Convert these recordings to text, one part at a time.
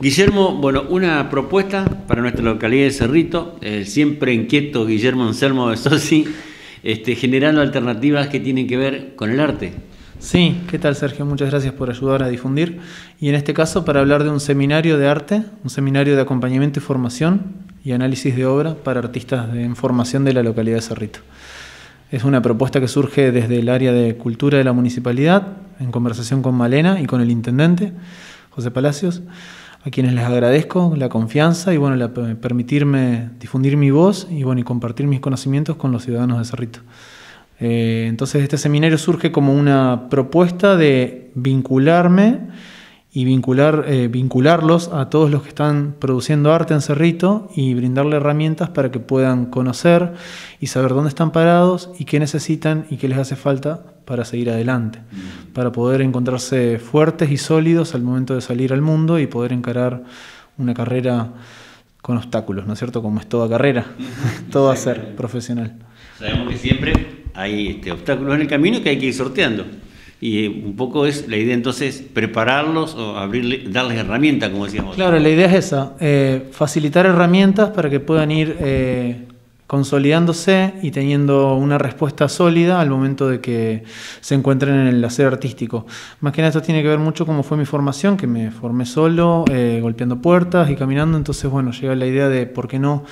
Guillermo, bueno, una propuesta para nuestra localidad de Cerrito, el siempre inquieto Guillermo Anselmo de Sosi, este, generando alternativas que tienen que ver con el arte. Sí, ¿qué tal Sergio? Muchas gracias por ayudar a difundir. Y en este caso para hablar de un seminario de arte, un seminario de acompañamiento y formación y análisis de obra para artistas en formación de la localidad de Cerrito. Es una propuesta que surge desde el área de cultura de la municipalidad, en conversación con Malena y con el intendente, José Palacios, a quienes les agradezco la confianza y bueno, la, permitirme difundir mi voz y bueno, y compartir mis conocimientos con los ciudadanos de Cerrito. Eh, entonces este seminario surge como una propuesta de vincularme y vincular, eh, vincularlos a todos los que están produciendo arte en Cerrito y brindarle herramientas para que puedan conocer y saber dónde están parados y qué necesitan y qué les hace falta para seguir adelante, mm. para poder encontrarse fuertes y sólidos al momento de salir al mundo y poder encarar una carrera con obstáculos, ¿no es cierto? Como es toda carrera, todo hacer profesional. Sabemos que siempre hay este, obstáculos en el camino que hay que ir sorteando. Y eh, un poco es la idea entonces prepararlos o abrirle, darles herramientas, como decíamos. Claro, la idea es esa, eh, facilitar herramientas para que puedan ir eh, consolidándose y teniendo una respuesta sólida al momento de que se encuentren en el hacer artístico. Más que nada esto tiene que ver mucho cómo fue mi formación, que me formé solo, golpeando puertas y caminando, entonces bueno, llega la idea de por qué no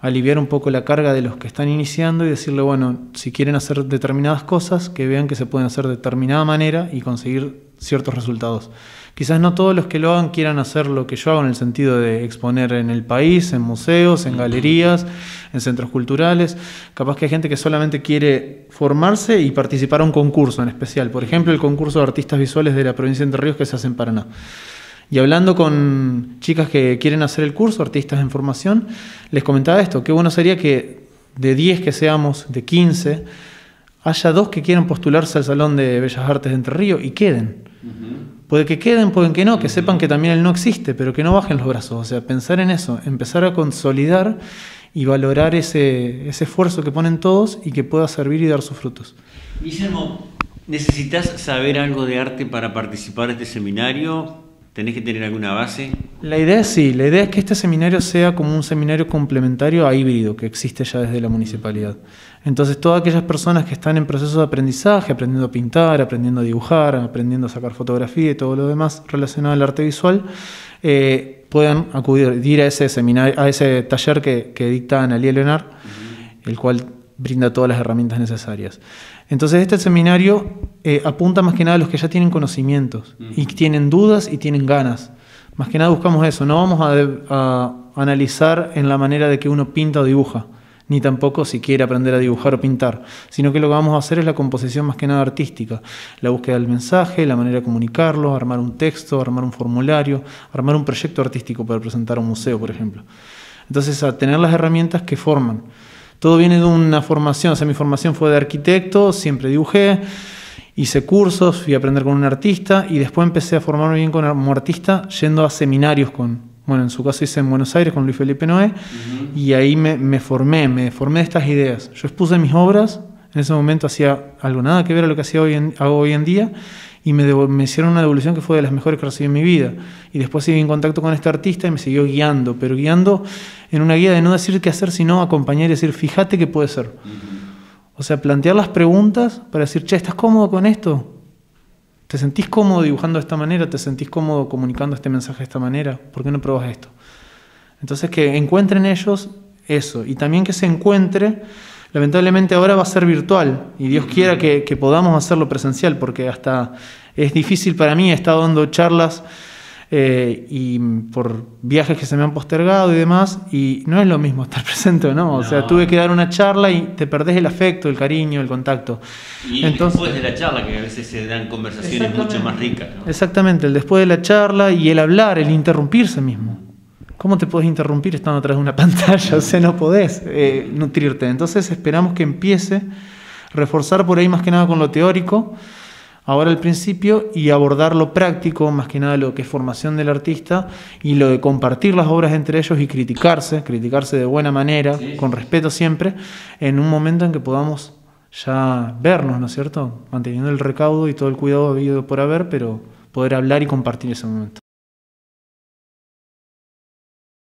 aliviar un poco la carga de los que están iniciando y decirle, bueno, si quieren hacer determinadas cosas, que vean que se pueden hacer de determinada manera y conseguir ciertos resultados. Quizás no todos los que lo hagan quieran hacer lo que yo hago en el sentido de exponer en el país, en museos, en galerías, en centros culturales. Capaz que hay gente que solamente quiere formarse y participar a un concurso en especial. Por ejemplo, el concurso de artistas visuales de la provincia de Entre Ríos que se hace en Paraná. Y hablando con chicas que quieren hacer el curso, artistas en formación, les comentaba esto, qué bueno sería que de 10 que seamos, de 15, haya dos que quieran postularse al Salón de Bellas Artes de Entre Ríos y queden. Puede que queden, pueden que no, que sepan que también él no existe, pero que no bajen los brazos. O sea, pensar en eso, empezar a consolidar y valorar ese, ese esfuerzo que ponen todos y que pueda servir y dar sus frutos. Guillermo, ¿necesitas saber algo de arte para participar en este seminario? ¿Tenés que tener alguna base? La idea es sí, la idea es que este seminario sea como un seminario complementario a híbrido que existe ya desde la municipalidad. Entonces todas aquellas personas que están en proceso de aprendizaje, aprendiendo a pintar, aprendiendo a dibujar, aprendiendo a sacar fotografía y todo lo demás relacionado al arte visual, eh, puedan acudir a ese seminario, a ese taller que, dicta Analia Leonard, el cual brinda todas las herramientas necesarias. Entonces este seminario eh, apunta más que nada a los que ya tienen conocimientos y tienen dudas y tienen ganas. Más que nada buscamos eso, no vamos a, analizar en la manera de que uno pinta o dibuja, ni tampoco si quiere aprender a dibujar o pintar, sino que lo que vamos a hacer es la composición más que nada artística, la búsqueda del mensaje, la manera de comunicarlo, armar un texto, armar un formulario, armar un proyecto artístico para presentar a un museo, por ejemplo. Entonces, a tener las herramientas que forman. Todo viene de una formación, o sea, mi formación fue de arquitecto, siempre dibujé, hice cursos, fui a aprender con un artista y después empecé a formarme bien como artista yendo a seminarios con, bueno, en su caso hice en Buenos Aires con Luis Felipe Noé y ahí me, formé, me formé de estas ideas. Yo expuse mis obras, en ese momento hacía algo nada que ver a lo que hacía hoy hago hoy en día y me, me, hicieron una devolución que fue de las mejores que recibí en mi vida. Y después seguí en contacto con este artista y me siguió guiando, pero guiando en una guía de no decir qué hacer, sino acompañar y decir, fíjate qué puede ser. O sea, plantear las preguntas para decir, che, ¿estás cómodo con esto? ¿Te sentís cómodo dibujando de esta manera? ¿Te sentís cómodo comunicando este mensaje de esta manera? ¿Por qué no pruebas esto? Entonces, que encuentren ellos eso y también que se encuentre Lamentablemente ahora va a ser virtual y Dios quiera que, podamos hacerlo presencial porque hasta es difícil para mí, he estado dando charlas eh, y por viajes que se me han postergado y demás, y no es lo mismo estar presente o no. O sea, tuve que dar una charla y te perdés el afecto, el cariño, el contacto. Y Entonces, después de la charla, que a veces se dan conversaciones mucho más ricas. Exactamente, el después de la charla y el hablar, el interrumpirse mismo. ¿Cómo te puedes interrumpir estando atrás de una pantalla? O sea, no podés eh, nutrirte. Entonces esperamos que empiece, reforzar por ahí más que nada con lo teórico, ahora al principio, y abordar lo práctico, más que nada lo que es formación del artista, y lo de compartir las obras entre ellos y criticarse, criticarse de buena manera, con respeto siempre, en un momento en que podamos ya vernos, ¿no es cierto? Manteniendo el recaudo y todo el cuidado habido por haber, pero poder hablar y compartir ese momento.